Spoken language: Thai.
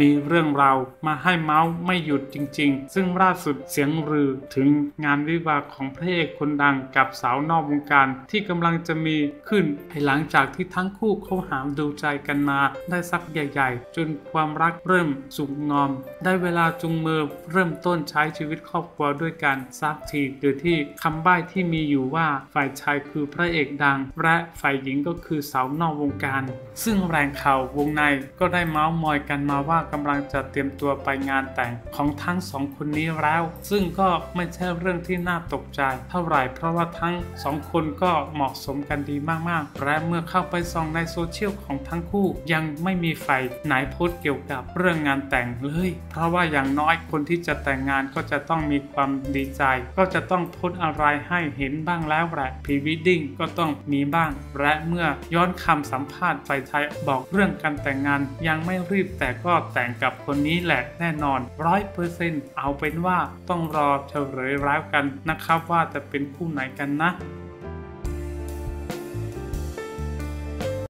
มีเรื่องราวมาให้เมาส์ไม่หยุดจริง ๆ ซึ่งล่าสุดเสียงลือถึงงานวิวาของพระเอกคนดังกับสาวนอกวงการ ที่กำลังจะมีขึ้นภายหลังจากที่ทั้งคู่เขาหามดูใจกันมา ได้สักใหญ่ ๆ จนความรักเริ่มสุกงอม ได้เวลาจุงมือเริ่มต้นใช้ชีวิตครอบครัวด้วยกันสักทีโดยที่คำใบ้ที่มีอยู่ว่าฝ่ายชายคือพระเอกดัง และฝ่ายหญิงก็คือสาวนอกวงการ ซึ่งแรงข่าววงในก็ได้เมาส์มอยกันมาว่ากำลังจะเตรียมตัวไปงานแต่งของทั้งสองคนนี้แล้ว ซึ่งก็ไม่ใช่เรื่องที่น่าตกใจเท่าไหร่เพราะว่าทั้งสองคนก็เหมาะสมกันดีมากๆ และเมื่อเข้าไปส่องในโซเชียลของทั้งคู่ ยังไม่มีใครไหนโพสต์เกี่ยวกับเรื่องงานแต่งเลย เพราะว่าอย่างน้อยคนที่จะแต่งงานก็จะต้องมีความดีใจ ก็จะต้องโพสอะไรให้เห็นบ้างแล้วแหละพรีวิดดิ้งก็ต้องมีบ้าง และเมื่อย้อนคำสัมภาษณ์ฝ่ายชายบอกเรื่องการแต่งงานยังไม่รีบแต่ก็แต่งกับคนนี้แหละแน่นอนร้อยเปอร์เซ็นต์เอาเป็นว่าต้องรอเฉลยแล้วกันนะครับว่าจะเป็นคู่ไหนกันนะ